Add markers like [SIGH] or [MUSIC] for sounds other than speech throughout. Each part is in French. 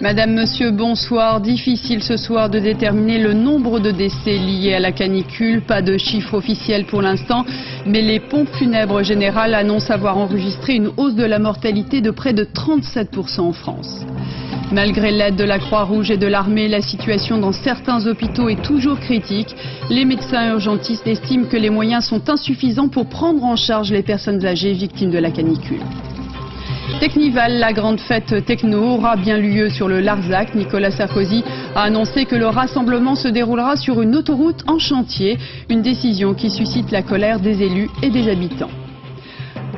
Madame, Monsieur, bonsoir. Difficile ce soir de déterminer le nombre de décès liés à la canicule. Pas de chiffre officiel pour l'instant, mais les pompes funèbres générales annoncent avoir enregistré une hausse de la mortalité de près de 37% en France. Malgré l'aide de la Croix-Rouge et de l'armée, la situation dans certains hôpitaux est toujours critique. Les médecins urgentistes estiment que les moyens sont insuffisants pour prendre en charge les personnes âgées victimes de la canicule. Technival, la grande fête techno, aura bien lieu sur le Larzac. Nicolas Sarkozy a annoncé que le rassemblement se déroulera sur une autoroute en chantier, une décision qui suscite la colère des élus et des habitants.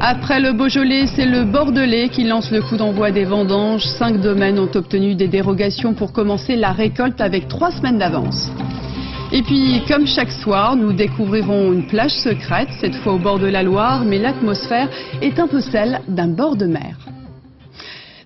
Après le Beaujolais, c'est le Bordelais qui lance le coup d'envoi des vendanges. Cinq domaines ont obtenu des dérogations pour commencer la récolte avec trois semaines d'avance. Et puis, comme chaque soir, nous découvrirons une plage secrète, cette fois au bord de la Loire, mais l'atmosphère est un peu celle d'un bord de mer.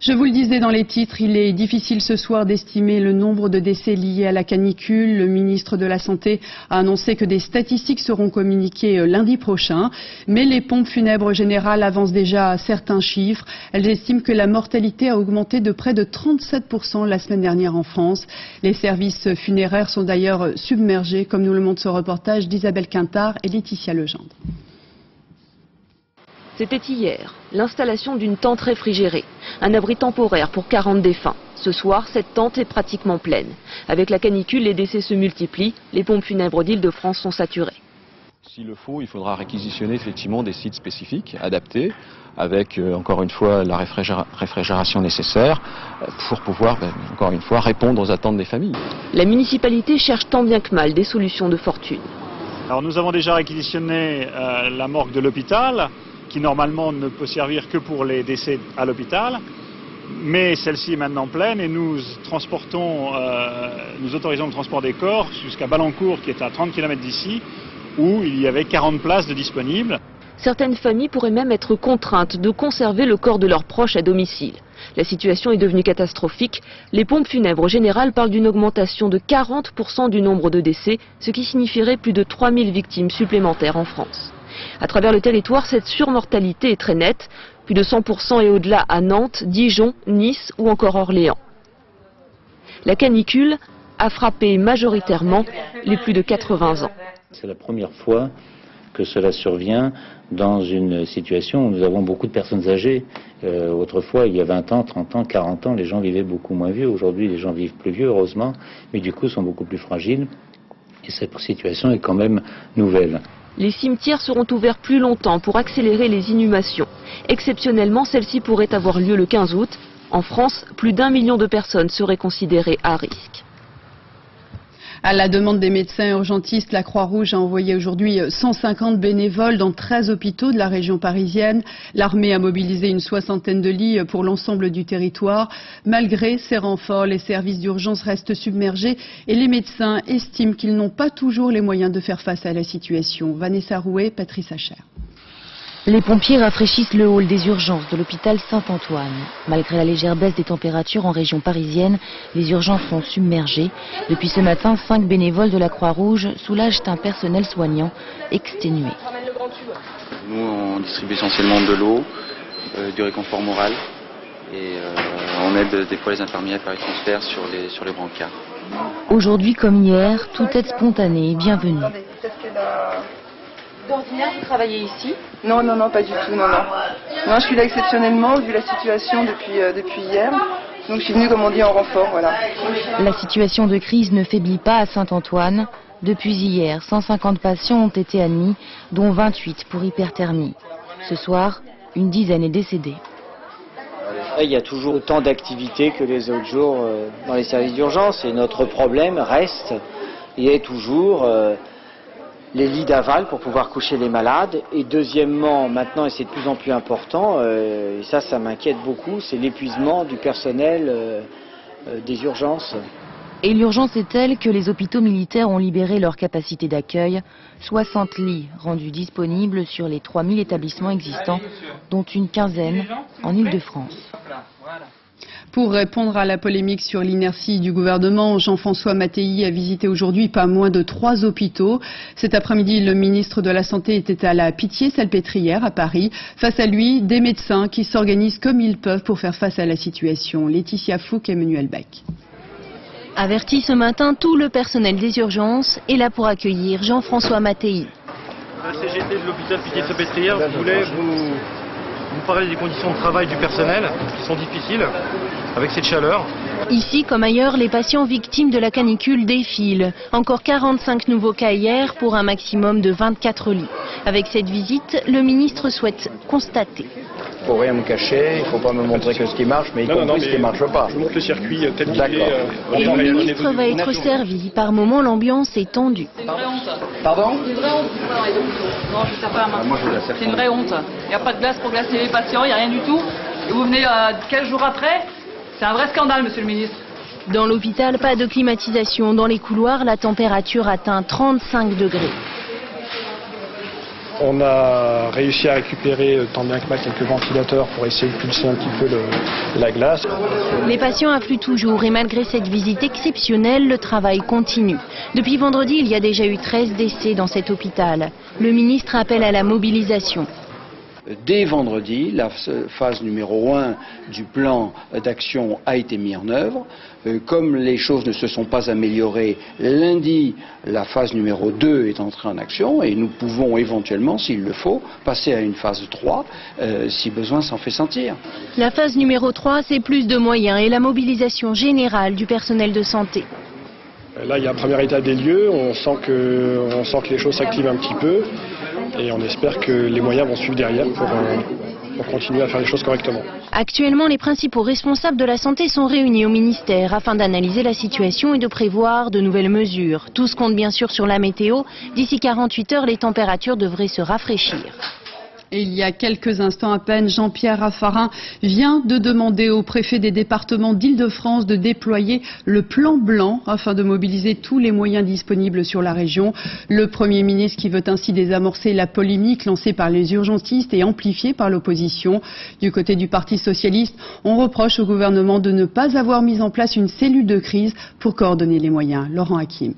Je vous le disais dans les titres, il est difficile ce soir d'estimer le nombre de décès liés à la canicule. Le ministre de la Santé a annoncé que des statistiques seront communiquées euh, lundi prochain. Mais les pompes funèbres générales avancent déjà certains chiffres. Elles estiment que la mortalité a augmenté de près de 37% la semaine dernière en France. Les services funéraires sont d'ailleurs submergés, comme nous le montre ce reportage d'Isabelle Quintard et Laetitia Legendre. C'était hier, l'installation d'une tente réfrigérée, un abri temporaire pour 40 défunts. Ce soir, cette tente est pratiquement pleine. Avec la canicule, les décès se multiplient, les pompes funèbres d'Île-de-France sont saturées. S'il le faut, il faudra réquisitionner effectivement des sites spécifiques, adaptés, avec euh, encore une fois la réfrigération nécessaire euh, pour pouvoir, ben, encore une fois, répondre aux attentes des familles. La municipalité cherche tant bien que mal des solutions de fortune. Alors nous avons déjà réquisitionné euh, la morgue de l'hôpital, qui normalement ne peut servir que pour les décès à l'hôpital. Mais celle-ci est maintenant pleine et nous euh, autorisons le transport des corps jusqu'à Balancourt, qui est à 30 km d'ici, où il y avait 40 places de disponibles. Certaines familles pourraient même être contraintes de conserver le corps de leurs proches à domicile. La situation est devenue catastrophique. Les pompes funèbres générales parlent d'une augmentation de 40% du nombre de décès, ce qui signifierait plus de 3000 victimes supplémentaires en France. À travers le territoire, cette surmortalité est très nette, plus de 100% et au-delà à Nantes, Dijon, Nice ou encore Orléans. La canicule a frappé majoritairement les plus de 80 ans. C'est la première fois que cela survient dans une situation où nous avons beaucoup de personnes âgées. Euh, autrefois, il y a 20 ans, 30 ans, 40 ans, les gens vivaient beaucoup moins vieux. Aujourd'hui, les gens vivent plus vieux, heureusement, mais du coup sont beaucoup plus fragiles. Et cette situation est quand même nouvelle. Les cimetières seront ouverts plus longtemps pour accélérer les inhumations. Exceptionnellement, celle-ci pourrait avoir lieu le 15 août. En France, plus d'un million de personnes seraient considérées à risque. À la demande des médecins urgentistes, la Croix-Rouge a envoyé aujourd'hui 150 bénévoles dans 13 hôpitaux de la région parisienne. L'armée a mobilisé une soixantaine de lits pour l'ensemble du territoire. Malgré ces renforts, les services d'urgence restent submergés et les médecins estiment qu'ils n'ont pas toujours les moyens de faire face à la situation. Vanessa Rouet, Patrice Acher. Les pompiers rafraîchissent le hall des urgences de l'hôpital Saint-Antoine. Malgré la légère baisse des températures en région parisienne, les urgences sont submergées. Depuis ce matin, cinq bénévoles de la Croix-Rouge soulagent un personnel soignant exténué. Nous, on distribue essentiellement de l'eau, euh, du réconfort moral et euh, on aide des fois les infirmiers à faire les transferts sur les, sur les brancards. Aujourd'hui comme hier, toute aide spontanée est bienvenue. D'ordinaire, vous travaillez ici Non, non, non, pas du tout, non, non. Non, je suis là exceptionnellement, vu la situation depuis, euh, depuis hier. Donc je suis venue, comme on dit, en renfort, voilà. La situation de crise ne faiblit pas à Saint-Antoine. Depuis hier, 150 patients ont été admis, dont 28 pour hyperthermie. Ce soir, une dizaine est décédée. Il y a toujours autant d'activités que les autres jours euh, dans les services d'urgence et notre problème reste et est toujours euh, les lits d'aval pour pouvoir coucher les malades. Et deuxièmement, maintenant, et c'est de plus en plus important, euh, et ça, ça m'inquiète beaucoup, c'est l'épuisement du personnel euh, euh, des urgences. Et l'urgence est telle que les hôpitaux militaires ont libéré leur capacité d'accueil, 60 lits rendus disponibles sur les 3000 établissements existants, dont une quinzaine en Ile-de-France. Pour répondre à la polémique sur l'inertie du gouvernement, Jean-François Mattei a visité aujourd'hui pas moins de trois hôpitaux. Cet après-midi, le ministre de la Santé était à la Pitié-Salpêtrière à Paris. Face à lui, des médecins qui s'organisent comme ils peuvent pour faire face à la situation. Laetitia Fouque et Emmanuel Bach. Averti ce matin, tout le personnel des urgences est là pour accueillir Jean-François Mattei. La CGT de l'hôpital Pitié-Salpêtrière voulait vous vous parlez des conditions de travail du personnel qui sont difficiles avec cette chaleur. Ici, comme ailleurs, les patients victimes de la canicule défilent. Encore 45 nouveaux cas hier pour un maximum de 24 lits. Avec cette visite, le ministre souhaite constater. Il ne faut rien me cacher, il ne faut pas me montrer que ce qui marche, mais y compris ce qui ne marche pas. Je montre le circuit tel qu'il D'accord. est. Et le ministre va être servi. Par moments, l'ambiance est tendue. Pardon? C'est une vraie honte. Non, je ne sers pas la main. Ah, la sers C'est une vraie honte. Il n'y a pas de glace pour glacer les patients, il n'y a rien du tout. Et vous venez euh, 15 jours après C'est un vrai scandale, monsieur le ministre. Dans l'hôpital, pas de climatisation. Dans les couloirs, la température atteint 35 degrés. On a réussi à récupérer euh, tant bien que mal quelques ventilateurs pour essayer de pulser un petit peu le- la glace. Les patients affluent toujours et malgré cette visite exceptionnelle, le travail continue. Depuis vendredi, il y a déjà eu 13 décès dans cet hôpital. Le ministre appelle à la mobilisation. Dès vendredi, la phase numéro 1 du plan d'action a été mise en œuvre. Euh, Comme les choses ne se sont pas améliorées, lundi, la phase numéro 2 est entrée en action et nous pouvons éventuellement, s'il le faut, passer à une phase 3 euh, si besoin s'en fait sentir. La phase numéro 3, c'est plus de moyens et la mobilisation générale du personnel de santé. Euh, Là, il y a un premier état des lieux. On sent que, on sent que les choses s'activent un petit peu. Et on espère que les moyens vont suivre derrière pour, euh, pour continuer à faire les choses correctement. Actuellement, les principaux responsables de la santé sont réunis au ministère afin d'analyser la situation et de prévoir de nouvelles mesures. Tous comptent bien sûr sur la météo. D'ici 48 heures, les températures devraient se rafraîchir. Il y a quelques instants à peine, Jean-Pierre Raffarin vient de demander au préfet des départements d'Île-de-France de déployer le plan blanc afin de mobiliser tous les moyens disponibles sur la région. Le Premier ministre qui veut ainsi désamorcer la polémique lancée par les urgentistes et amplifiée par l'opposition. Du côté du Parti socialiste, on reproche au gouvernement de ne pas avoir mis en place une cellule de crise pour coordonner les moyens. Laurent Hakim.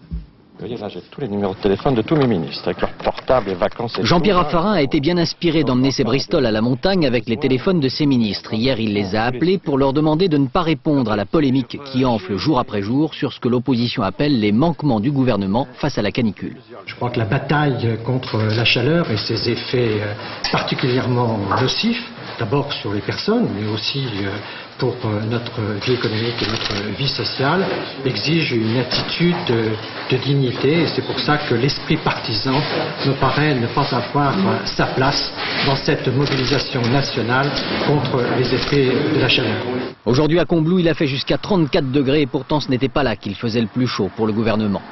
Vous voyez, là, j'ai tous les numéros de téléphone de tous mes ministres, avec leurs portables, les vacances et Jean-Pierre tout. Raffarin a été bien inspiré d'emmener ses Bristol à la montagne avec les téléphones de ses ministres. Hier, il les a appelés pour leur demander de ne pas répondre à la polémique qui enfle jour après jour sur ce que l'opposition appelle les manquements du gouvernement face à la canicule. Je crois que la bataille contre la chaleur et ses effets euh, particulièrement nocifs, d'abord sur les personnes, mais aussi euh, pour euh, notre vie économique et notre vie sociale, exige une attitude de, dignité et c'est pour ça que l'esprit partisan me paraît ne pas avoir euh, sa place dans cette mobilisation nationale contre les effets de la chaleur. Aujourd'hui à Combloux, il a fait jusqu'à 34 degrés et pourtant ce n'était pas là qu'il faisait le plus chaud pour le gouvernement.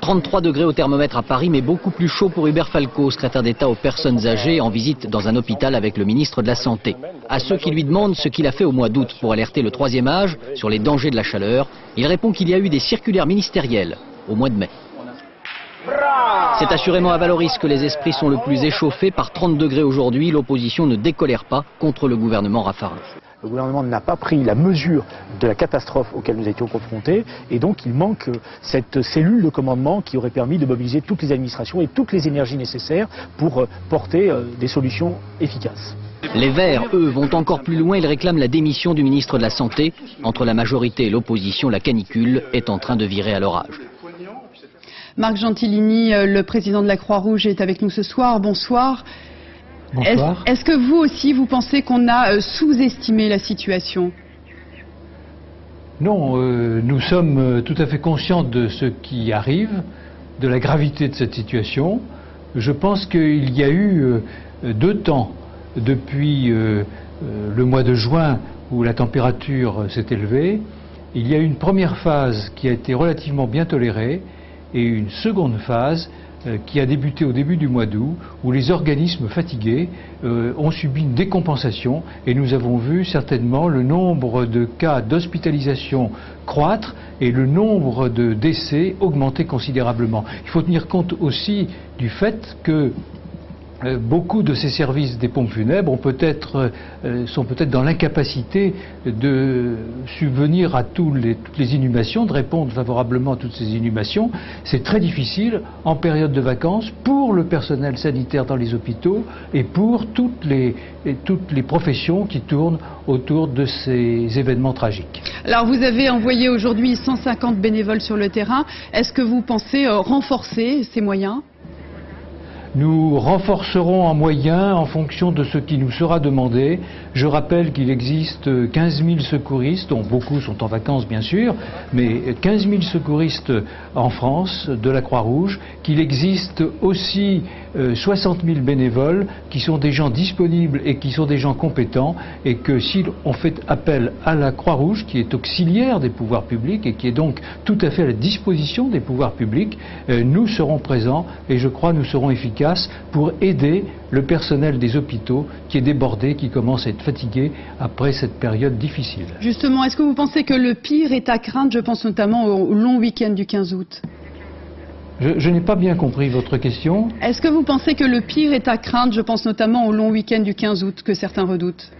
33 degrés au thermomètre à Paris, mais beaucoup plus chaud pour Hubert Falco, secrétaire d'État aux personnes âgées, en visite dans un hôpital avec le ministre de la Santé. À ceux qui lui demandent ce qu'il a fait au mois d'août pour alerter le troisième âge sur les dangers de la chaleur, il répond qu'il y a eu des circulaires ministérielles au mois de mai. C'est assurément à Valoris que les esprits sont le plus échauffés. Par 30 degrés aujourd'hui, l'opposition ne décolère pas contre le gouvernement Raffarin. Le gouvernement n'a pas pris la mesure de la catastrophe auquel nous étions confrontés et donc il manque euh, cette cellule de commandement qui aurait permis de mobiliser toutes les administrations et toutes les énergies nécessaires pour euh, porter euh, des solutions efficaces. Les Verts, eux, vont encore plus loin. Ils réclament la démission du ministre de la Santé. Entre la majorité et l'opposition, la canicule est en train de virer à l'orage. Marc Gentilini, le président de la Croix-Rouge, est avec nous ce soir. Bonsoir. Bonsoir. Est-ce que vous aussi, vous pensez qu'on a euh, sous-estimé la situation? Non, euh, nous sommes euh, tout à fait conscients de ce qui arrive, de la gravité de cette situation. Je pense qu'il y a eu euh, deux temps depuis euh, le mois de juin où la température s'est élevée. Il y a eu une première phase qui a été relativement bien tolérée et une seconde phase qui a débuté au début du mois d'août, où les organismes fatigués euh, ont subi une décompensation et nous avons vu certainement le nombre de cas d'hospitalisation croître et le nombre de décès augmenter considérablement. Il faut tenir compte aussi du fait que euh, beaucoup de ces services des pompes funèbres peut euh, sont peut-être dans l'incapacité de subvenir à toutes les inhumations, de répondre favorablement à toutes ces inhumations. C'est très difficile en période de vacances pour le personnel sanitaire dans les hôpitaux et pour toutes les, toutes les professions qui tournent autour de ces événements tragiques. Alors vous avez envoyé aujourd'hui 150 bénévoles sur le terrain. Est-ce que vous pensez euh, renforcer ces moyens? Nous renforcerons en moyens en fonction de ce qui nous sera demandé. Je rappelle qu'il existe 15 000 secouristes, dont beaucoup sont en vacances bien sûr, mais 15 000 secouristes en France de la Croix-Rouge, qu'il existe aussi 60 euh, 000 bénévoles qui sont des gens disponibles et qui sont des gens compétents, et que si on fait appel à la Croix-Rouge, qui est auxiliaire des pouvoirs publics et qui est donc tout à fait à la disposition des pouvoirs publics, euh, nous serons présents et je crois nous serons efficaces pour aider le personnel des hôpitaux qui est débordé, qui commence à être fatigué après cette période difficile. Justement, est-ce que vous pensez que le pire est à craindre? Je pense notamment au long week-end du 15 août. Je, n'ai pas bien compris votre question. Est-ce que vous pensez que le pire est à craindre Je pense notamment au long week-end du 15 août que certains redoutent.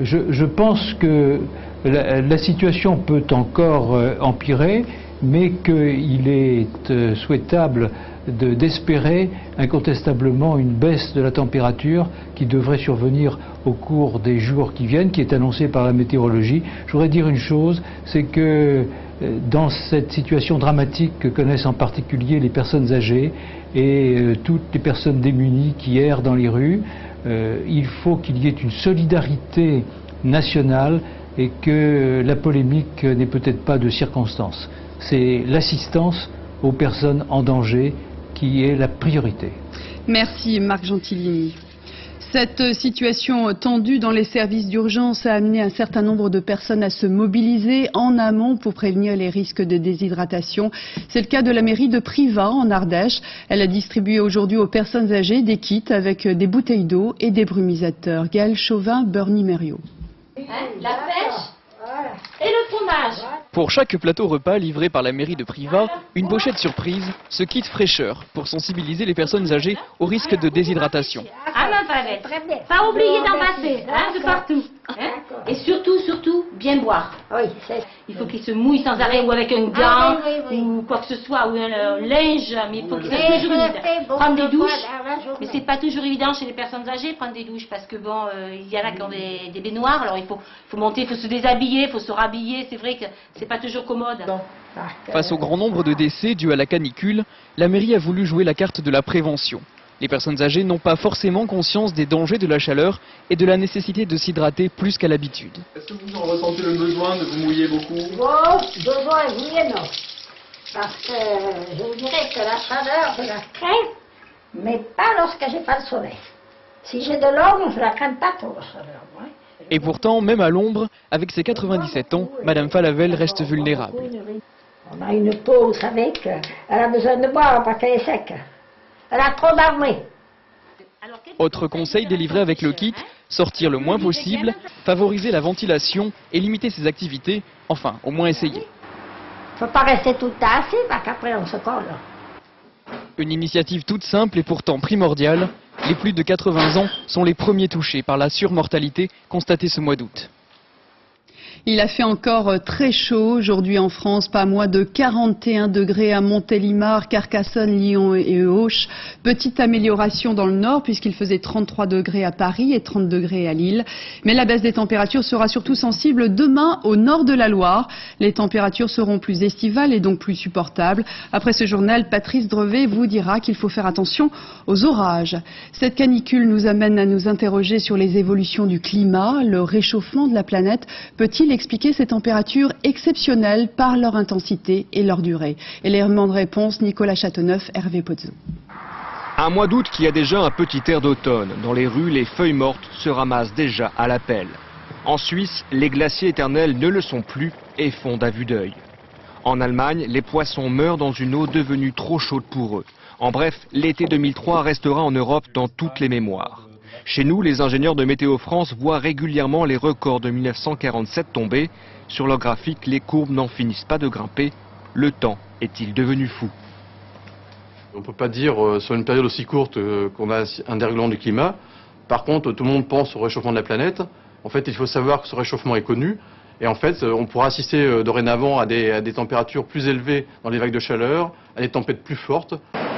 Je, pense que la, situation peut encore euh, empirer, mais qu'il est euh, souhaitable d'espérer incontestablement une baisse de la température qui devrait survenir au cours des jours qui viennent, qui est annoncée par la météorologie. Je voudrais dire une chose, c'est que dans cette situation dramatique que connaissent en particulier les personnes âgées et euh, toutes les personnes démunies qui errent dans les rues, euh, il faut qu'il y ait une solidarité nationale et que la polémique n'est peut-être pas de circonstance. C'est l'assistance aux personnes en danger qui est la priorité. Merci Marc Gentilini. Cette situation tendue dans les services d'urgence a amené un certain nombre de personnes à se mobiliser en amont pour prévenir les risques de déshydratation. C'est le cas de la mairie de Privas en Ardèche. Elle a distribué aujourd'hui aux personnes âgées des kits avec des bouteilles d'eau et des brumisateurs. Gaël Chauvin, Bernie Mériot. Hein, la pêche et le fromage. Pour chaque plateau repas livré par la mairie de Privas, une pochette surprise, ce kit fraîcheur pour sensibiliser les personnes âgées au risque de déshydratation. Ah non, pas oublier d'en passer, hein, de partout. Hein. Et surtout, surtout, bien boire. Oui, il faut qu'il se mouille sans arrêt ou avec un ah, gant ou quoi que ce soit ou un linge, mais il faut qu'il soit toujours humide. Prendre des douches, mais c'est pas toujours évident chez les personnes âgées prendre des douches parce que bon, euh, il y en a qui ont des, baignoires, alors il faut, faut monter, il faut se déshabiller, il faut se rhabiller. C'est vrai que c'est pas toujours commode. Face au grand nombre de décès dus à la canicule, la mairie a voulu jouer la carte de la prévention. Les personnes âgées n'ont pas forcément conscience des dangers de la chaleur et de la nécessité de s'hydrater plus qu'à l'habitude. Est-ce que vous en ressentez le besoin de vous mouiller beaucoup? Oh, besoin, oui non. Parce que je dirais que la chaleur, je la crains, mais pas lorsque j'ai pas le soleil. Si j'ai de l'ombre, je la crains pas trop, la chaleur. Et pourtant, même à l'ombre, avec ses 97 ans, Madame Falavel reste vulnérable. On a une peau, vous savez, elle a besoin de boire parce qu'elle est sec. Elle a trop d'armée. Autre conseil délivré avec le kit, sortir le moins possible, favoriser la ventilation et limiter ses activités, enfin, au moins essayer. Faut pas rester tout assis parce qu'après on se colle. Une initiative toute simple et pourtant primordiale. Les plus de 80 ans sont les premiers touchés par la surmortalité constatée ce mois d'août. Il a fait encore euh, très chaud aujourd'hui en France, pas moins de 41 degrés à Montélimar, Carcassonne, Lyon et Auch. Petite amélioration dans le nord puisqu'il faisait 33 degrés à Paris et 30 degrés à Lille. Mais la baisse des températures sera surtout sensible demain au nord de la Loire. Les températures seront plus estivales et donc plus supportables. Après ce journal, Patrice Drevet vous dira qu'il faut faire attention aux orages. Cette canicule nous amène à nous interroger sur les évolutions du climat. Le réchauffement de la planète peut-il expliquer ces températures exceptionnelles par leur intensité et leur durée Élément de réponse, Nicolas Châteauneuf, Hervé Pozzo. Un mois d'août qui a déjà un petit air d'automne. Dans les rues, les feuilles mortes se ramassent déjà à la pelle. En Suisse, les glaciers éternels ne le sont plus et fondent à vue d'œil. En Allemagne, les poissons meurent dans une eau devenue trop chaude pour eux. En bref, l'été 2003 restera en Europe dans toutes les mémoires. Chez nous, les ingénieurs de Météo France voient régulièrement les records de 1947 tomber. Sur leur graphique, les courbes n'en finissent pas de grimper. Le temps est-il devenu fou? On ne peut pas dire euh, sur une période aussi courte euh, qu'on a un dérèglement du climat. Par contre, tout le monde pense au réchauffement de la planète. En fait, il faut savoir que ce réchauffement est connu. Et en fait, on pourra assister dorénavant à des températures plus élevées dans les vagues de chaleur, à des tempêtes plus fortes.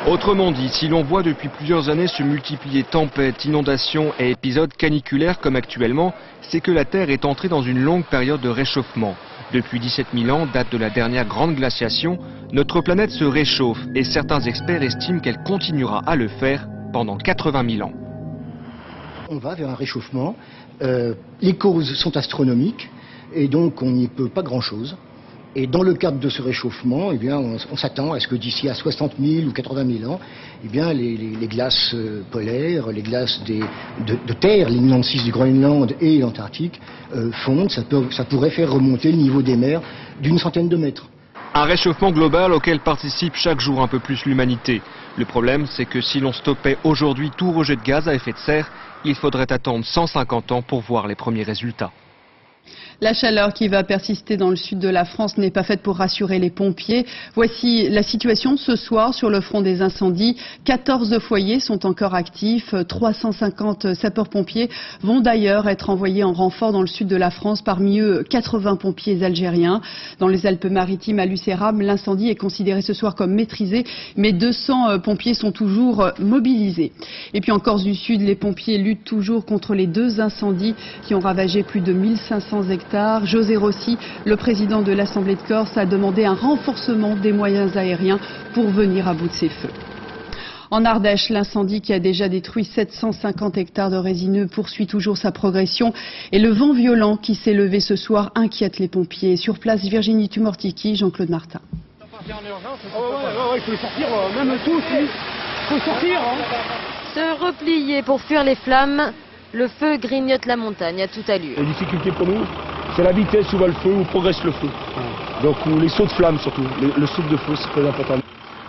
Autrement dit, si l'on voit depuis plusieurs années se multiplier tempêtes, inondations et épisodes caniculaires comme actuellement, c'est que la Terre est entrée dans une longue période de réchauffement. Depuis 17 000 ans, date de la dernière grande glaciation, notre planète se réchauffe et certains experts estiment qu'elle continuera à le faire pendant 80 000 ans. On va vers un réchauffement. Euh, les causes sont astronomiques et donc on n'y peut pas grand-chose. Et dans le cadre de ce réchauffement, eh on, s'attend à ce que d'ici à 60 000 ou 80 000 ans, eh les, glaces euh, polaires, les glaces de, terre, les 96 du Groenland et l'Antarctique, euh, fondent. Ça pourrait faire remonter le niveau des mers d'une centaine de mètres. Un réchauffement global auquel participe chaque jour un peu plus l'humanité. Le problème, c'est que si l'on stoppait aujourd'hui tout rejet de gaz à effet de serre, il faudrait attendre 150 ans pour voir les premiers résultats. La chaleur qui va persister dans le sud de la France n'est pas faite pour rassurer les pompiers. Voici la situation ce soir sur le front des incendies. 14 foyers sont encore actifs. 350 sapeurs-pompiers vont d'ailleurs être envoyés en renfort dans le sud de la France, parmi eux 80 pompiers algériens. Dans les Alpes-Maritimes, à Lucéram, l'incendie est considéré ce soir comme maîtrisé, mais 200 euh, pompiers sont toujours euh, mobilisés. Et puis en Corse du Sud, les pompiers luttent toujours contre les deux incendies qui ont ravagé plus de 1500 hectares José Rossi, le président de l'Assemblée de Corse, a demandé un renforcement des moyens aériens pour venir à bout de ces feux. En Ardèche, l'incendie qui a déjà détruit 750 hectares de résineux poursuit toujours sa progression et le vent violent qui s'est levé ce soir inquiète les pompiers. Sur place, Virginie Tumortiki, Jean-Claude Martin. Se replier pour fuir les flammes, le feu grignote la montagne à toute allure. La difficulté pour nous, c'est la vitesse où va le feu, où progresse le feu. Donc les sauts de flamme surtout, le saut de feu c'est très important.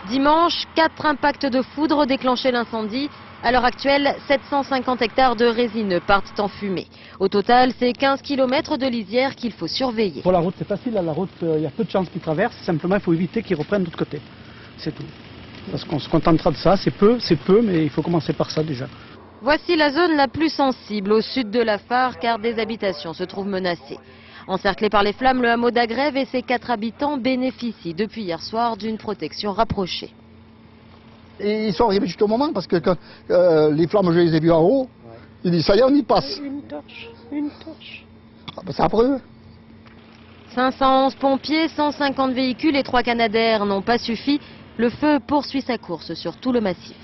Dimanche, quatre impacts de foudre déclenchaient l'incendie. À l'heure actuelle, 750 hectares de résineux partent en fumée. Au total, c'est 15 km de lisière qu'il faut surveiller. Pour la route, c'est facile. la route, euh, il y a peu de chances qu'ils traversent. Simplement, il faut éviter qu'ils reprennent de l'autre côté. C'est tout. Parce qu'on se contentera de ça. C'est peu, c'est peu, mais il faut commencer par ça déjà. Voici la zone la plus sensible au sud de la phare car des habitations se trouvent menacées. Encerclé par les flammes, le hameau d'Agrève et ses quatre habitants bénéficient depuis hier soir d'une protection rapprochée. ils sont arrivés juste au moment parce que quand, euh, les flammes, je les ai vues en haut. Ils disent ça y est, on y passe. Une torche, une torche. Ah ben, c'est après eux. 511 pompiers, 150 véhicules et 3 canadaires n'ont pas suffi. Le feu poursuit sa course sur tout le massif.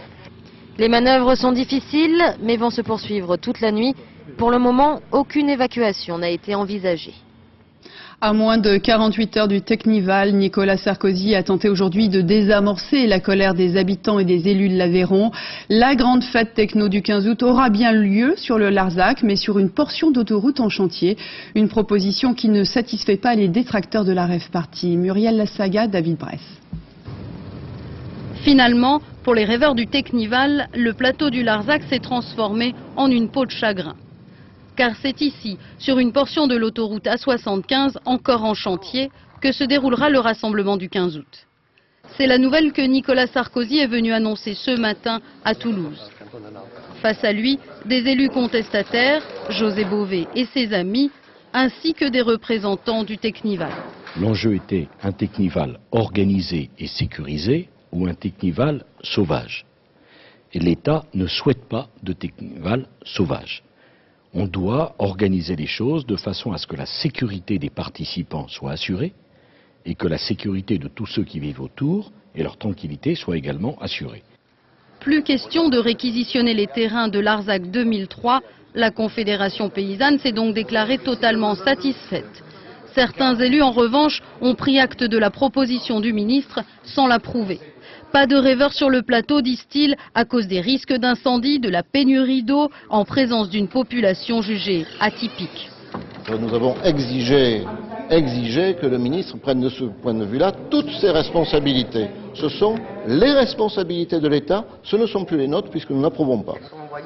Les manœuvres sont difficiles, mais vont se poursuivre toute la nuit. Pour le moment, aucune évacuation n'a été envisagée. À moins de 48 heures du Technival, Nicolas Sarkozy a tenté aujourd'hui de désamorcer la colère des habitants et des élus de l'Aveyron. La grande fête techno du 15 août aura bien lieu sur le Larzac, mais sur une portion d'autoroute en chantier. Une proposition qui ne satisfait pas les détracteurs de la rêve partie. Muriel Lassaga, David Bress. Finalement, pour les rêveurs du Technival, le plateau du Larzac s'est transformé en une peau de chagrin. Car c'est ici, sur une portion de l'autoroute A75 encore en chantier, que se déroulera le rassemblement du 15 août. C'est la nouvelle que Nicolas Sarkozy est venu annoncer ce matin à Toulouse. Face à lui, des élus contestataires, José Bové et ses amis, ainsi que des représentants du Technival. L'enjeu était un Technival organisé et sécurisé, ou un technival sauvage. Et l'État ne souhaite pas de technival sauvage. On doit organiser les choses de façon à ce que la sécurité des participants soit assurée et que la sécurité de tous ceux qui vivent autour et leur tranquillité soit également assurée. Plus question de réquisitionner les terrains de l'Arzac 2003. La Confédération paysanne s'est donc déclarée totalement satisfaite. Certains élus, en revanche, ont pris acte de la proposition du ministre sans l'approuver. Pas de rêveurs sur le plateau, disent-ils, à cause des risques d'incendie, de la pénurie d'eau, en présence d'une population jugée atypique. Nous avons exigé, exigé que le ministre prenne de ce point de vue-là toutes ses responsabilités. Ce sont les responsabilités de l'État, ce ne sont plus les nôtres puisque nous n'approuvons pas.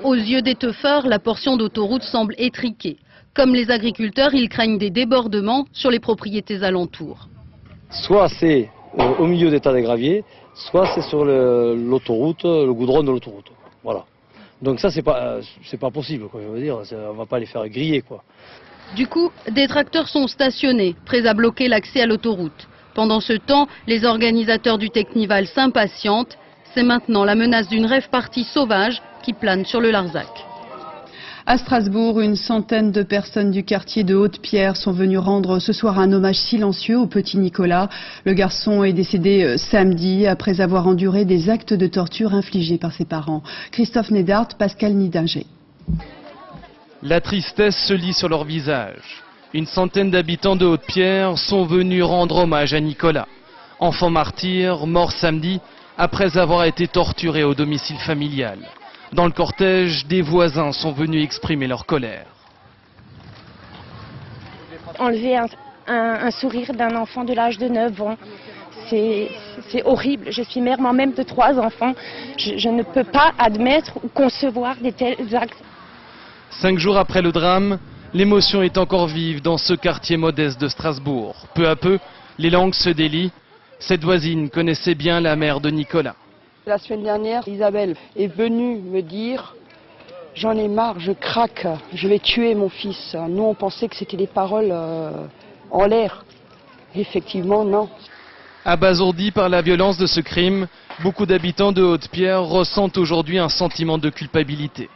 Aux yeux des teufeurs, la portion d'autoroute semble étriquée. Comme les agriculteurs, ils craignent des débordements sur les propriétés alentours. Soit c'est euh, au milieu des tas de graviers, soit c'est sur l'autoroute, le, goudron de l'autoroute. Voilà. Donc ça, c'est pas, c'est pas possible, quoi, je veux dire. On va pas les faire griller, quoi. Du coup, des tracteurs sont stationnés, prêts à bloquer l'accès à l'autoroute. Pendant ce temps, les organisateurs du Technival s'impatientent. C'est maintenant la menace d'une rêve partie sauvage qui plane sur le Larzac. À Strasbourg, une centaine de personnes du quartier de Haute-Pierre sont venues rendre ce soir un hommage silencieux au petit Nicolas. Le garçon est décédé euh, samedi après avoir enduré des actes de torture infligés par ses parents. Christophe Nedart, Pascal Nidinger. La tristesse se lit sur leur visage. Une centaine d'habitants de Haute-Pierre sont venus rendre hommage à Nicolas, enfant martyr, mort samedi après avoir été torturé au domicile familial. Dans le cortège, des voisins sont venus exprimer leur colère. Enlever un, sourire d'un enfant de l'âge de 9 ans, c'est horrible. Je suis mère moi-même de trois enfants. Je, je, ne peux pas admettre ou concevoir des tels actes. Cinq jours après le drame, l'émotion est encore vive dans ce quartier modeste de Strasbourg. Peu à peu, les langues se délient. Cette voisine connaissait bien la mère de Nicolas. La semaine dernière, Isabelle est venue me dire J'en ai marre, je craque, je vais tuer mon fils. Nous, on pensait que c'était des paroles euh, en l'air. Effectivement, non. Abasourdis par la violence de ce crime, beaucoup d'habitants de Haute-Pierre ressentent aujourd'hui un sentiment de culpabilité.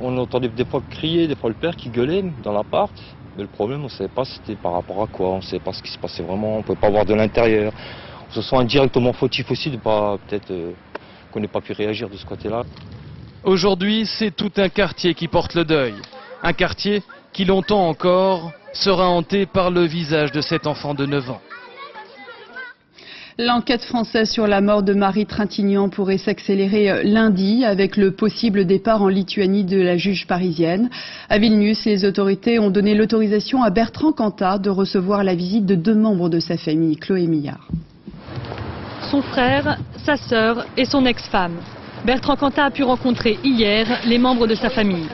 On entendait des fois crier, des fois le père qui gueulait dans l'appart. Mais le problème, on ne savait pas c'était par rapport à quoi, on ne savait pas ce qui se passait vraiment, on ne pouvait pas voir de l'intérieur se sent indirectement fautif aussi de pas peut-être euh, qu'on n'ait pas pu réagir de ce côté-là. Aujourd'hui, c'est tout un quartier qui porte le deuil. Un quartier qui longtemps encore sera hanté par le visage de cet enfant de 9 ans. L'enquête française sur la mort de Marie Trintignant pourrait s'accélérer euh, lundi avec le possible départ en Lituanie de la juge parisienne. À Vilnius, les autorités ont donné l'autorisation à Bertrand Cantat de recevoir la visite de deux membres de sa famille, Chloé Millard son frère, sa sœur et son ex-femme. Bertrand Cantat a pu rencontrer hier les membres de sa famille.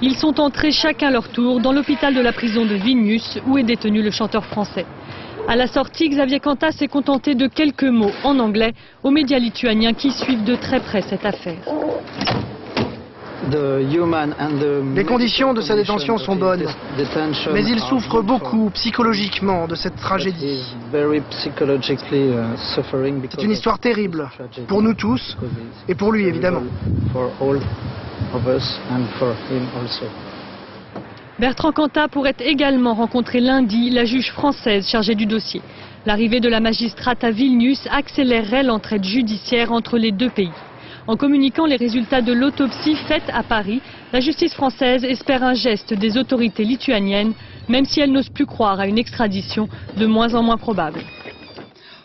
Ils sont entrés chacun leur tour dans l'hôpital de la prison de Vilnius où est détenu le chanteur français. À la sortie, Xavier Cantat s'est contenté de quelques mots en anglais aux médias lituaniens qui suivent de très près cette affaire. Les conditions de sa détention sont bonnes, mais il souffre beaucoup psychologiquement de cette tragédie. Uh, C'est une histoire terrible, pour nous tous, et pour lui évidemment. Bertrand Cantat pourrait également rencontrer lundi la juge française chargée du dossier. L'arrivée de la magistrate à Vilnius accélérerait l'entraide judiciaire entre les deux pays. En communiquant les résultats de l'autopsie faite à Paris, la justice française espère un geste des autorités lituaniennes, même si elle n'ose plus croire à une extradition de moins en moins probable.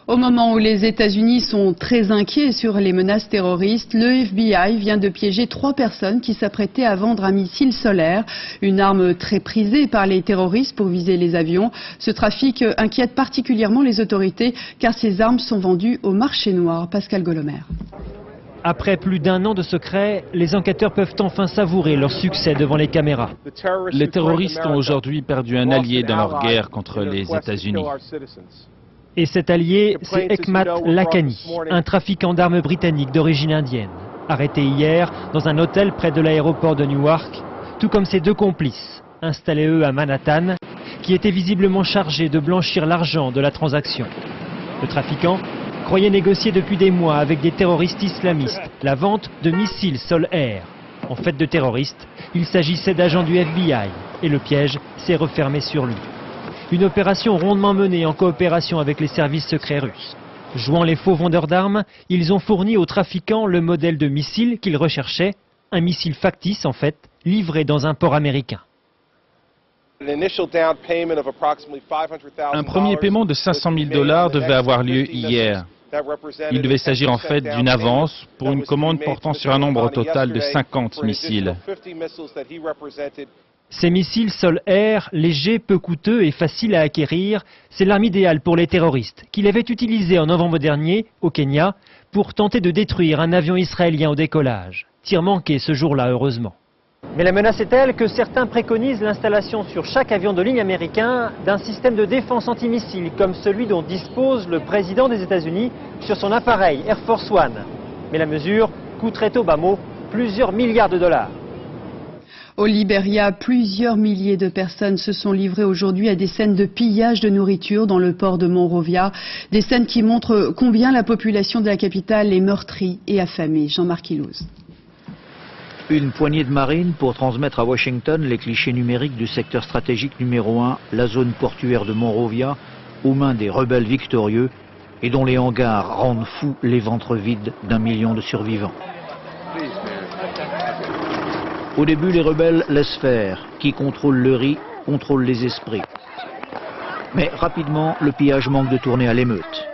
Au moment où les États-Unis sont très inquiets sur les menaces terroristes, le FBI vient de piéger trois personnes qui s'apprêtaient à vendre un missile solaire, une arme très prisée par les terroristes pour viser les avions. Ce trafic inquiète particulièrement les autorités car ces armes sont vendues au marché noir. Pascal Golomer. Après plus d'un an de secret, les enquêteurs peuvent enfin savourer leur succès devant les caméras. Les terroristes ont aujourd'hui perdu un allié dans leur guerre contre les États-Unis. Et cet allié, c'est Ekmat Lakani, un trafiquant d'armes britanniques d'origine indienne, arrêté hier dans un hôtel près de l'aéroport de Newark, tout comme ses deux complices, installés eux à Manhattan, qui étaient visiblement chargés de blanchir l'argent de la transaction. Le trafiquant croyait négocier depuis des mois avec des terroristes islamistes la vente de missiles sol-air. En fait de terroristes, il s'agissait d'agents du FBI et le piège s'est refermé sur lui. Une opération rondement menée en coopération avec les services secrets russes. Jouant les faux vendeurs d'armes, ils ont fourni aux trafiquants le modèle de missile qu'ils recherchaient, un missile factice en fait, livré dans un port américain. Un premier paiement de 500 000 dollars devait avoir lieu hier. Il devait s'agir en fait d'une avance pour une commande portant sur un nombre total de 50 missiles. Ces missiles sol-air, légers, peu coûteux et faciles à acquérir, c'est l'arme idéale pour les terroristes, qu'il avait utilisé en novembre dernier, au Kenya, pour tenter de détruire un avion israélien au décollage. Tir manqué ce jour-là, heureusement. Mais la menace est telle que certains préconisent l'installation sur chaque avion de ligne américain d'un système de défense antimissile comme celui dont dispose le président des États-Unis sur son appareil Air Force One. Mais la mesure coûterait au bas mot plusieurs milliards de dollars. Au Libéria, plusieurs milliers de personnes se sont livrées aujourd'hui à des scènes de pillage de nourriture dans le port de Monrovia. Des scènes qui montrent combien la population de la capitale est meurtrie et affamée. Jean-Marc Ilouz. Une poignée de marines pour transmettre à Washington les clichés numériques du secteur stratégique numéro 1, la zone portuaire de Monrovia, aux mains des rebelles victorieux et dont les hangars rendent fous les ventres vides d'un million de survivants. Au début, les rebelles laissent faire. Qui contrôle le riz, contrôle les esprits. Mais rapidement, le pillage manque de tourner à l'émeute.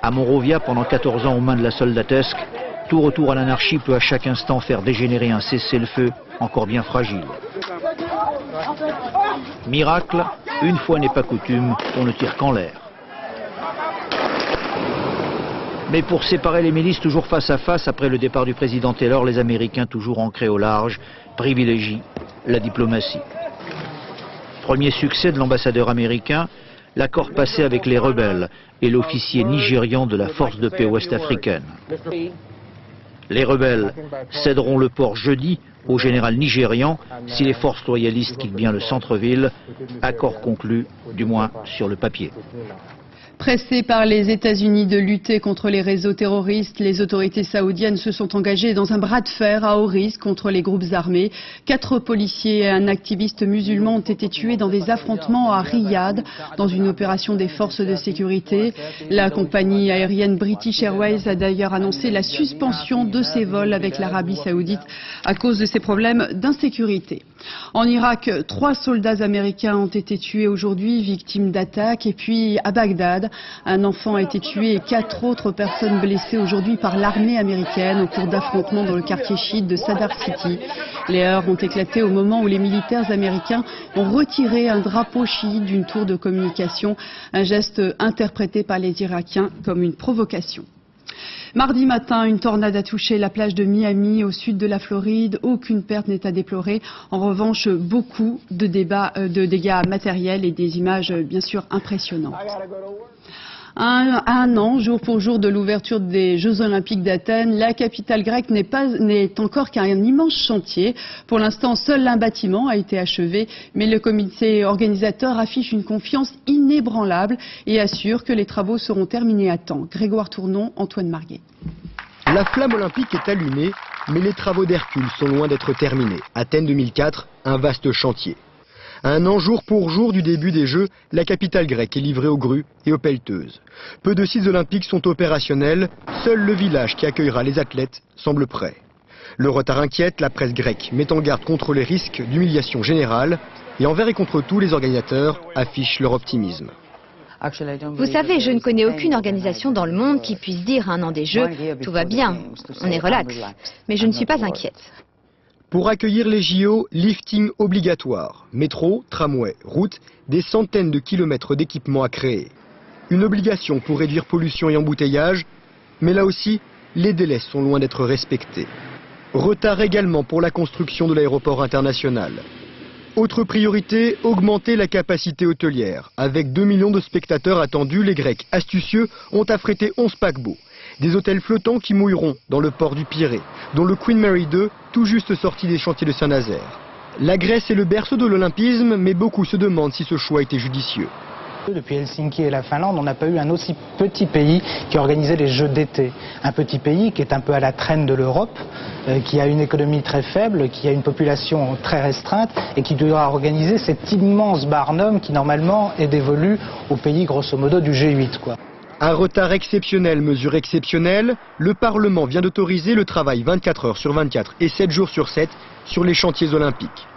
À Monrovia, pendant 14 ans aux mains de la soldatesque, tout retour à l'anarchie peut à chaque instant faire dégénérer un cessez-le-feu encore bien fragile. Miracle, une fois n'est pas coutume, on ne tire qu'en l'air. Mais pour séparer les milices toujours face à face après le départ du président Taylor, les Américains toujours ancrés au large privilégient la diplomatie. Premier succès de l'ambassadeur américain, l'accord passé avec les rebelles et l'officier nigérian de la force de paix ouest-africaine. Les rebelles céderont le port jeudi au général nigérian si les forces loyalistes quittent bien le centre-ville, accord conclu, du moins sur le papier. Pressées par les États-Unis de lutter contre les réseaux terroristes, les autorités saoudiennes se sont engagées dans un bras de fer à haut risque contre les groupes armés. Quatre policiers et un activiste musulman ont été tués dans des affrontements à Riyad, dans une opération des forces de sécurité. La compagnie aérienne British Airways a d'ailleurs annoncé la suspension de ses vols avec l'Arabie saoudite à cause de ces problèmes d'insécurité. En Irak, trois soldats américains ont été tués aujourd'hui, victimes d'attaques. Et puis, à Bagdad, un enfant a été tué et quatre autres personnes blessées aujourd'hui par l'armée américaine au cours d'affrontements dans le quartier chiite de Sadar City. Les heurts ont éclaté au moment où les militaires américains ont retiré un drapeau chiite d'une tour de communication, un geste interprété par les Irakiens comme une provocation. Mardi matin, une tornade a touché la plage de Miami au sud de la Floride. Aucune perte n'est à déplorer. En revanche, beaucoup de, euh, de dégâts matériels et des images bien sûr impressionnantes. Un, un, an, jour pour jour de l'ouverture des Jeux Olympiques d'Athènes, la capitale grecque n'est encore qu'un immense chantier. Pour l'instant, seul un bâtiment a été achevé, mais le comité organisateur affiche une confiance inébranlable et assure que les travaux seront terminés à temps. Grégoire Tournon, Antoine Marguet. La flamme olympique est allumée, mais les travaux d'Hercule sont loin d'être terminés. Athènes 2004, un vaste chantier. Un an jour pour jour du début des Jeux, la capitale grecque est livrée aux grues et aux pelleteuses. Peu de sites olympiques sont opérationnels, seul le village qui accueillera les athlètes semble prêt. Le retard inquiète, la presse grecque met en garde contre les risques d'humiliation générale et envers et contre tous les organisateurs affichent leur optimisme. Vous savez, je ne connais aucune organisation dans le monde qui puisse dire un an des Jeux, tout va bien, on est relax. Mais je ne suis pas inquiète. Pour accueillir les JO, lifting obligatoire. Métro, tramway, route, des centaines de kilomètres d'équipements à créer. Une obligation pour réduire pollution et embouteillage, mais là aussi, les délais sont loin d'être respectés. Retard également pour la construction de l'aéroport international. Autre priorité, augmenter la capacité hôtelière. Avec 2 millions de spectateurs attendus, les Grecs astucieux ont affrété 11 paquebots. Des hôtels flottants qui mouilleront dans le port du Pirée, dont le Queen Mary II, tout juste sorti des chantiers de Saint-Nazaire. La Grèce est le berceau de l'olympisme, mais beaucoup se demandent si ce choix était judicieux. Depuis Helsinki et la Finlande, on n'a pas eu un aussi petit pays qui organisait les Jeux d'été. Un petit pays qui est un peu à la traîne de l'Europe, euh, qui a une économie très faible, qui a une population très restreinte et qui doit organiser cet immense barnum qui normalement est dévolu au pays grosso modo du G8. Quoi. Un retard exceptionnel, mesure exceptionnelle, le Parlement vient d'autoriser le travail 24 heures sur 24 et 7 jours sur 7 sur les chantiers olympiques.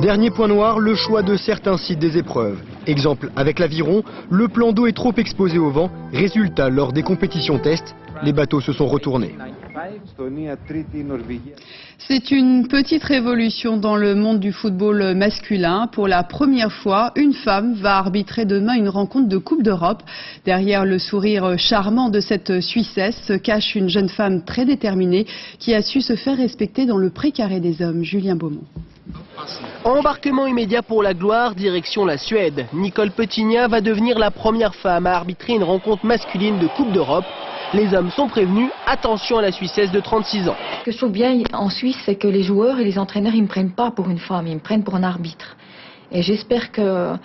Dernier point noir, le choix de certains sites des épreuves. Exemple, avec l'aviron, le plan d'eau est trop exposé au vent. Résultat, lors des compétitions test, les bateaux se sont retournés. C'est une petite révolution dans le monde du football masculin. Pour la première fois, une femme va arbitrer demain une rencontre de Coupe d'Europe. Derrière le sourire charmant de cette Suissesse se cache une jeune femme très déterminée qui a su se faire respecter dans le précaré des hommes. Julien Beaumont. Embarquement immédiat pour la gloire, direction la Suède. Nicole Petigna va devenir la première femme à arbitrer une rencontre masculine de Coupe d'Europe. Les hommes sont prévenus, attention à la Suissesse de 36 ans. Ce que je trouve bien en Suisse, c'est que les joueurs et les entraîneurs, ils ne me prennent pas pour une femme, ils me prennent pour un arbitre. Et j'espère qu'à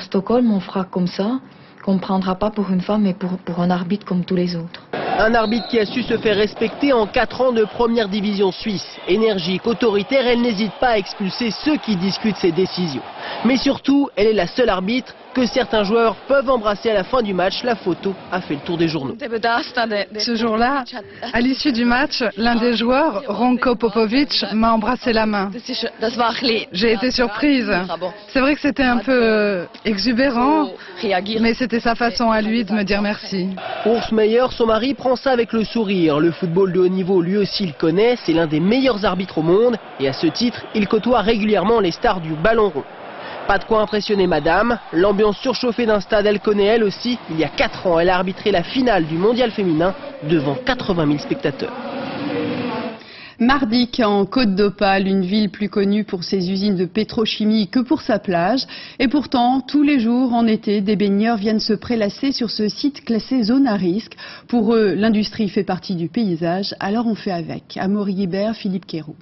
Stockholm, on fera comme ça, qu'on ne prendra pas pour une femme, mais pour, pour un arbitre comme tous les autres. Un arbitre qui a su se faire respecter en 4 ans de première division suisse. Énergique, autoritaire, elle n'hésite pas à expulser ceux qui discutent ses décisions. Mais surtout, elle est la seule arbitre que certains joueurs peuvent embrasser à la fin du match. La photo a fait le tour des journaux. Ce jour-là, à l'issue du match, l'un des joueurs, Ronko Popovic, m'a embrassé la main. J'ai été surprise. C'est vrai que c'était un peu exubérant, mais c'était sa façon à lui de me dire merci. Meyer, son mari, prend ça avec le sourire. Le football de haut niveau, lui aussi, il connaît. C'est l'un des meilleurs arbitres au monde. Et à ce titre, il côtoie régulièrement les stars du ballon rond. Pas de quoi impressionner madame. L'ambiance surchauffée d'un stade, elle connaît elle aussi. Il y a 4 ans, elle a arbitré la finale du mondial féminin devant 80 000 spectateurs. Mardic en Côte d'Opale, une ville plus connue pour ses usines de pétrochimie que pour sa plage. Et pourtant, tous les jours en été, des baigneurs viennent se prélasser sur ce site classé zone à risque. Pour eux, l'industrie fait partie du paysage, alors on fait avec. Amaury Hibert, Philippe Quéroux.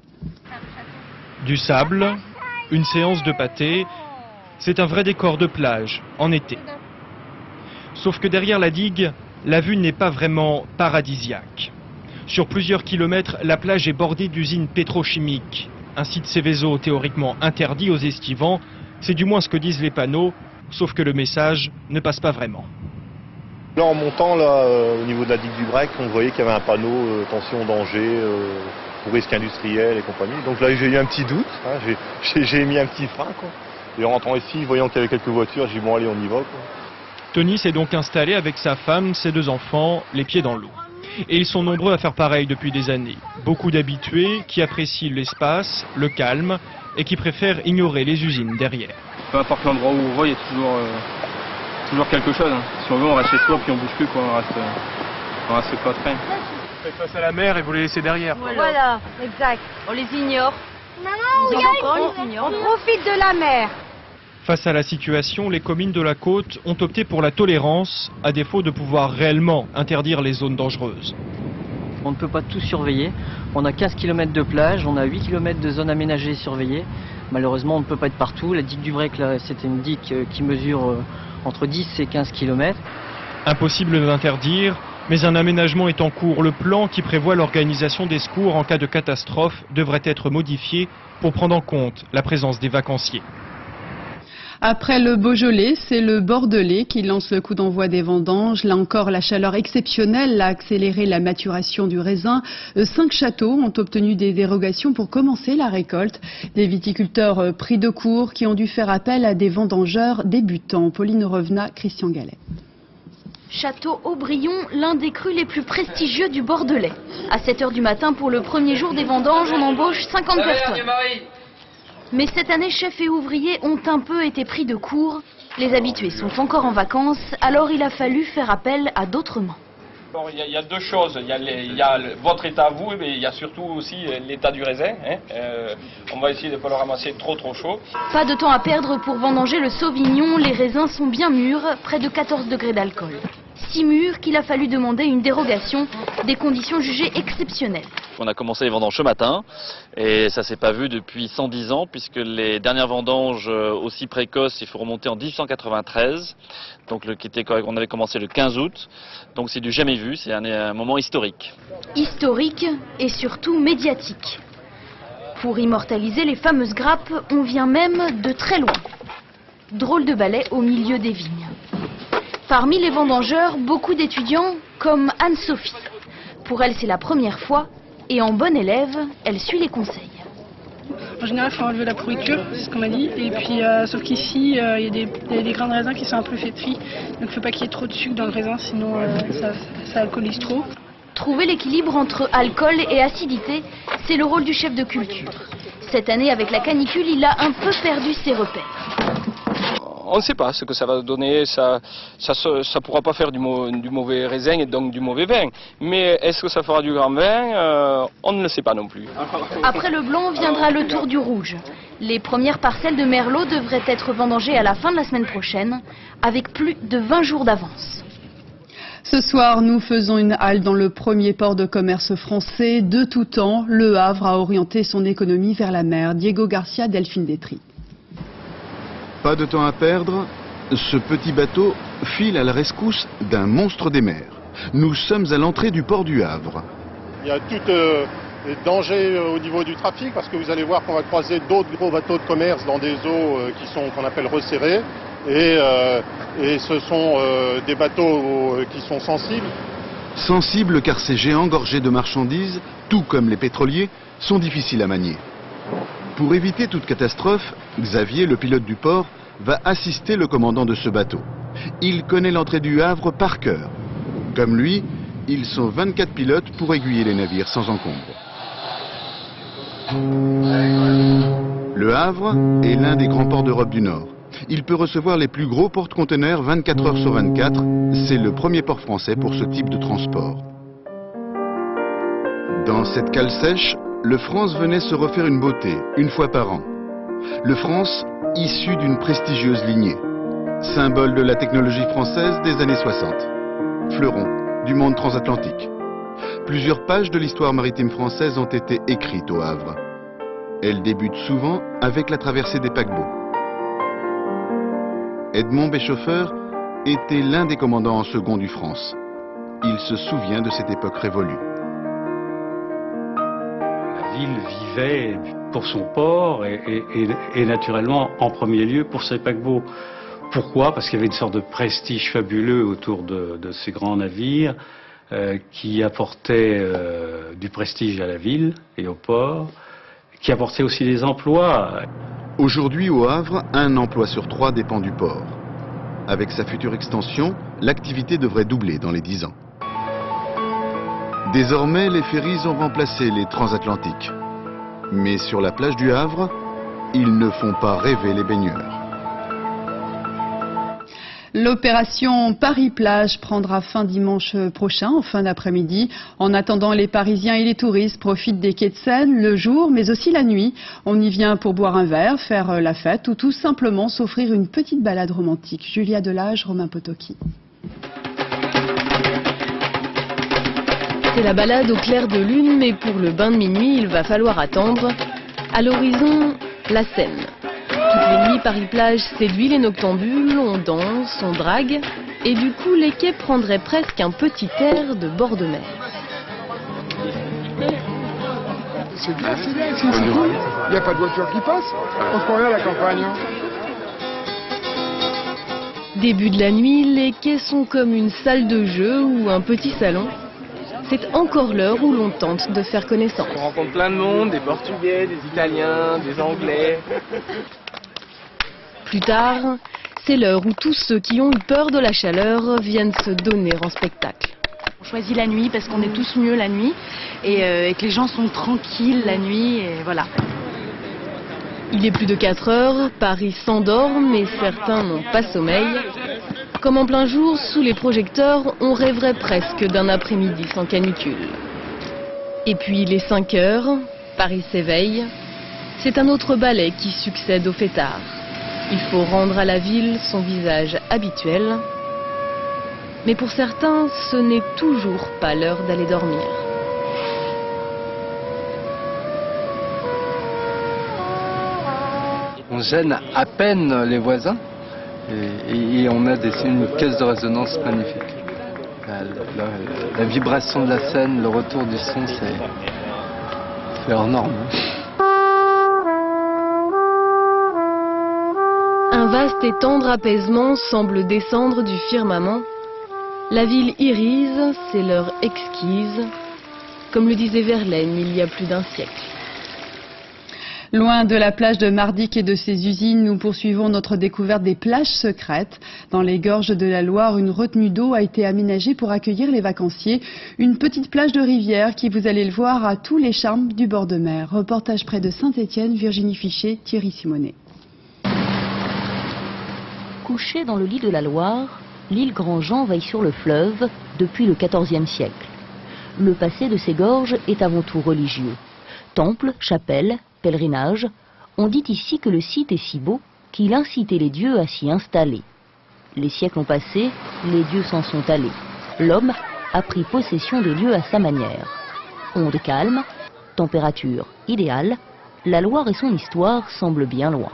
Du sable, une séance de pâté, c'est un vrai décor de plage en été. Sauf que derrière la digue, la vue n'est pas vraiment paradisiaque. Sur plusieurs kilomètres, la plage est bordée d'usines pétrochimiques. Un site Céveso théoriquement interdit aux estivants, c'est du moins ce que disent les panneaux, sauf que le message ne passe pas vraiment. Là, en montant là, euh, au niveau de la digue du Brec, on voyait qu'il y avait un panneau euh, attention danger euh, pour risque industriel et compagnie. Donc là, j'ai eu un petit doute, hein, [LAUGHS] j'ai mis un petit frein. Quoi. Et en rentrant ici, voyant qu'il y avait quelques voitures, j'ai dit bon allez, on y va. Quoi. Tony s'est donc installé avec sa femme, ses deux enfants, les pieds dans l'eau. Et ils sont nombreux à faire pareil depuis des années. Beaucoup d'habitués qui apprécient l'espace, le calme et qui préfèrent ignorer les usines derrière. Peu importe l'endroit où on va, il y a toujours, euh, toujours quelque chose. Hein. Si on veut, on reste chez soi, puis on bouge plus, quoi. on reste, euh, on reste pas train. Vous faites face à la mer et vous les laissez derrière. Voilà, voilà exact. On les ignore. Maman, on, on, on profite de la mer. Face à la situation, les communes de la côte ont opté pour la tolérance, à défaut de pouvoir réellement interdire les zones dangereuses. On ne peut pas tout surveiller. On a 15 km de plage, on a 8 km de zones aménagées surveillées. Malheureusement, on ne peut pas être partout. La digue du Brec, c'était une digue euh, qui mesure euh, entre 10 et 15 km. Impossible d'interdire, mais un aménagement est en cours. Le plan qui prévoit l'organisation des secours en cas de catastrophe devrait être modifié pour prendre en compte la présence des vacanciers. Après le Beaujolais, c'est le Bordelais qui lance le coup d'envoi des vendanges. Là encore, la chaleur exceptionnelle a accéléré la maturation du raisin. Euh, cinq châteaux ont obtenu des dérogations pour commencer la récolte. Des viticulteurs euh, pris de court qui ont dû faire appel à des vendangeurs débutants. Pauline Revenat, Christian Gallet. Château Aubryon, l'un des crus les plus prestigieux du Bordelais. À 7 h du matin, pour le premier jour des vendanges, on embauche 50 personnes. Mais cette année, chefs et ouvriers ont un peu été pris de court. Les habitués sont encore en vacances, alors il a fallu faire appel à d'autres mains. Il y, a, deux choses. Il y a, votre état à vous, mais il y a surtout aussi l'état du raisin. Hein. Euh, on va essayer de ne pas le ramasser trop trop chaud. Pas de temps à perdre pour vendanger le Sauvignon. Les raisins sont bien mûrs, près de 14 degrés d'alcool si mûrs qu'il a fallu demander une dérogation, des conditions jugées exceptionnelles. On a commencé les vendanges ce matin et ça s'est pas vu depuis 110 ans puisque les dernières vendanges euh, aussi précoces, il faut remonter en 1893, donc le, qui était, on avait commencé le 15 août, donc c'est du jamais vu, c'est un moment historique. Historique et surtout médiatique. Pour immortaliser les fameuses grappes, on vient même de très loin. Drôle de ballet au milieu des vignes. Parmi les vendangeurs, beaucoup d'étudiants comme Anne-Sophie. Pour elle, c'est la première fois et en bonne élève, elle suit les conseils. En général, il faut enlever la pourriture, c'est ce qu'on m'a dit. Et puis, euh, sauf qu'ici, euh, il y, a des grains de raisin qui sont un peu flétris. Donc, il ne faut pas qu'il y ait trop de sucre dans le raisin, sinon euh, ça, ça alcoolise trop. Trouver l'équilibre entre alcool et acidité, c'est le rôle du chef de culture. Cette année, avec la canicule, il a un peu perdu ses repères. On ne sait pas ce que ça va donner, ça ne pourra pas faire du, mauvais raisin et donc du mauvais vin. Mais est-ce que ça fera du grand vin? Euh, On ne le sait pas non plus. [LAUGHS] Après le blond viendra le tour du rouge. Les premières parcelles de Merlot devraient être vendangées à la fin de la semaine prochaine, avec plus de 20 jours d'avance. Ce soir, nous faisons une halte dans le premier port de commerce français de tout temps. Le Havre a orienté son économie vers la mer. Diego Garcia, Delphine Détry. Pas de temps à perdre, ce petit bateau file à la rescousse d'un monstre des mers. Nous sommes à l'entrée du port du Havre. Il y a tout euh, les dangers euh, au niveau du trafic parce que vous allez voir qu'on va croiser d'autres gros bateaux de commerce dans des eaux euh, qui sont qu'on appelle resserrées et, et ce sont des bateaux qui sont sensibles. Sensibles car ces géants gorgés de marchandises, tout comme les pétroliers, sont difficiles à manier. Pour éviter toute catastrophe, Xavier, le pilote du port, va assister le commandant de ce bateau. Il connaît l'entrée du Havre par cœur. Comme lui, ils sont 24 pilotes pour aiguiller les navires sans encombre. Le Havre est l'un des grands ports d'Europe du Nord. Il peut recevoir les plus gros porte-conteneurs 24 heures sur 24. C'est le premier port français pour ce type de transport. Dans cette cale sèche, le France venait se refaire une beauté, une fois par an. Le France, issu d'une prestigieuse lignée, symbole de la technologie française des années 60, fleuron du monde transatlantique. Plusieurs pages de l'histoire maritime française ont été écrites au Havre. Elles débutent souvent avec la traversée des paquebots. Edmond Béchauffeur était l'un des commandants en second du France. Il se souvient de cette époque révolue ville vivait pour son port et, naturellement en premier lieu pour ses paquebots. Pourquoi? Parce qu'il y avait une sorte de prestige fabuleux autour de, ces grands navires euh, qui apportaient euh, du prestige à la ville et au port, qui apportaient aussi des emplois. Aujourd'hui au Havre, un emploi sur trois dépend du port. Avec sa future extension, l'activité devrait doubler dans les dix ans. Désormais, les ferries ont remplacé les transatlantiques. Mais sur la plage du Havre, ils ne font pas rêver les baigneurs. L'opération Paris-Plage prendra fin dimanche prochain, en fin d'après-midi. En attendant, les Parisiens et les touristes profitent des quais de Seine le jour, mais aussi la nuit. On y vient pour boire un verre, faire la fête ou tout simplement s'offrir une petite balade romantique. Julia Delage, Romain Potoki. C'est la balade au clair de lune, mais pour le bain de minuit, il va falloir attendre. À l'horizon, la Seine. Toutes les nuits, Paris-Plage séduit les noctambules, on danse, on drague, et du coup, les quais prendraient presque un petit air de bord de mer. C'est bien, c'est bien, c'est cool. Il n'y a pas de voiture qui passe. On se rien à la campagne. Hein. Début de la nuit, les quais sont comme une salle de jeu ou un petit salon. C'est encore l'heure où l'on tente de faire connaissance. On rencontre plein de monde, des Portugais, des Italiens, des Anglais. Plus tard, c'est l'heure où tous ceux qui ont eu peur de la chaleur viennent se donner en spectacle. On choisit la nuit parce qu'on est tous mieux la nuit et, euh, que les gens sont tranquilles la nuit et voilà. Il est plus de 4 heures, Paris s'endort mais certains n'ont pas sommeil. Comme en plein jour, sous les projecteurs, on rêverait presque d'un après-midi sans canicule. Et puis les 5 heures, Paris s'éveille. C'est un autre ballet qui succède au fêtard. Il faut rendre à la ville son visage habituel. Mais pour certains, ce n'est toujours pas l'heure d'aller dormir. On gêne à peine les voisins et, on a des, une caisse de résonance magnifique. La, vibration de la scène, le retour du son, c'est hors norme. Un vaste et tendre apaisement semble descendre du firmament. La ville irise, c'est l'heure exquise, comme le disait Verlaine il y a plus d'un siècle. Loin de la plage de Mardic et de ses usines, nous poursuivons notre découverte des plages secrètes. Dans les gorges de la Loire, une retenue d'eau a été aménagée pour accueillir les vacanciers. Une petite plage de rivière qui, vous allez le voir, a tous les charmes du bord de mer. Reportage près de Saint-Étienne, Virginie Fichet, Thierry Simonet. Couchée dans le lit de la Loire, l'île Grand-Jean veille sur le fleuve depuis le XIVe siècle. Le passé de ces gorges est avant tout religieux. Temples, chapelles, pèlerinage, on dit ici que le site est si beau qu'il incitait les dieux à s'y installer. Les siècles ont passé, les dieux s'en sont allés. L'homme a pris possession des lieux à sa manière. Onde calme, température idéale, la Loire et son histoire semblent bien loin.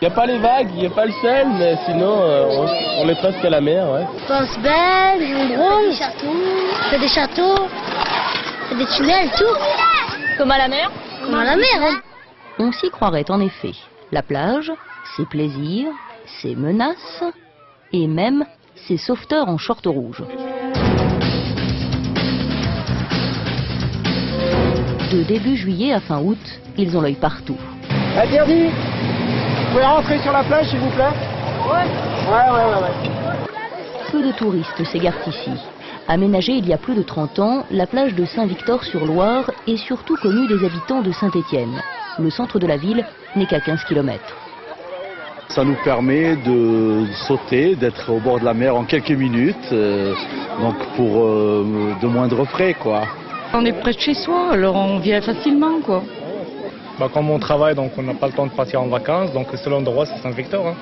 Il n'y a pas les vagues, il n'y a pas le sel, mais sinon euh, on, est presque à la mer. Ouais. On se baigne, on bronze, on fait des châteaux, on fait des tunnels, tout. Comme à la mer Comme à la mer, hein. On s'y croirait en effet. La plage, ses plaisirs, ses menaces et même ses sauveteurs en short rouge. De début juillet à fin août, ils ont l'œil partout. Interdit Vous pouvez rentrer sur la plage s'il vous plaît? Ouais. Ouais, ouais, ouais, ouais. Peu de touristes s'égarent ici. Aménagée il y a plus de 30 ans, la plage de Saint-Victor-sur-Loire est surtout connue des habitants de Saint-Étienne. Le centre de la ville n'est qu'à 15 km. Ça nous permet de sauter, d'être au bord de la mer en quelques minutes, euh, donc pour euh, de moindres frais quoi. On est près de chez soi, alors on vient facilement quoi. Bah, comme on travaille, donc on n'a pas le temps de partir en vacances, donc le seul endroit c'est Saint-Victor. Hein.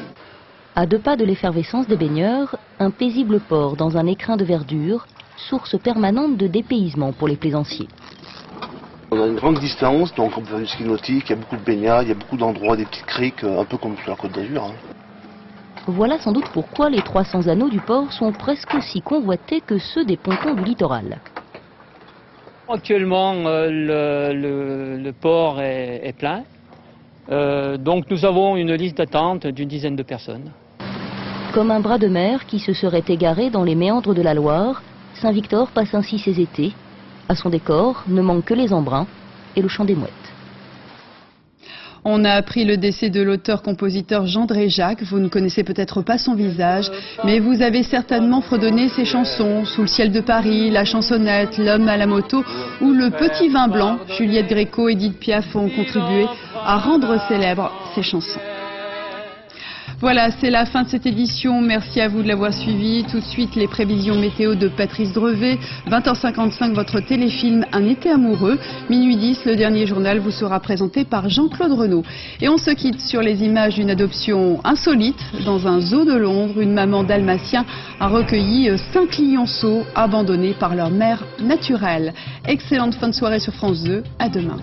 À deux pas de l'effervescence des baigneurs, un paisible port dans un écrin de verdure, source permanente de dépaysement pour les plaisanciers. On a une grande distance, donc on peut faire du ski nautique, il y a beaucoup de baignades, il y a beaucoup d'endroits, des petites criques, un peu comme sur la côte d'Azur. Hein. Voilà sans doute pourquoi les 300 anneaux du port sont presque aussi convoités que ceux des pontons du littoral. Actuellement, euh, le, port est, plein. Euh, donc nous avons une liste d'attente d'une dizaine de personnes. Comme un bras de mer qui se serait égaré dans les méandres de la Loire, Saint-Victor passe ainsi ses étés. À son décor ne manquent que les embruns et le chant des mouettes. On a appris le décès de l'auteur-compositeur Jean-Dré Jacques. Vous ne connaissez peut-être pas son visage, mais vous avez certainement fredonné ses chansons Sous le ciel de Paris, La chansonnette, L'homme à la moto ou Le petit vin blanc. Juliette Gréco et Edith Piaf ont contribué à rendre célèbres ces chansons. Voilà, c'est la fin de cette édition. Merci à vous de l'avoir suivi. Tout de suite, les prévisions météo de Patrice Drevet. 20h55, votre téléfilm Un été amoureux. Minuit 10, le dernier journal vous sera présenté par Jean-Claude Renaud. Et on se quitte sur les images d'une adoption insolite. Dans un zoo de Londres, une maman dalmatien a recueilli cinq lionceaux abandonnés par leur mère naturelle. Excellente fin de soirée sur France 2. À demain.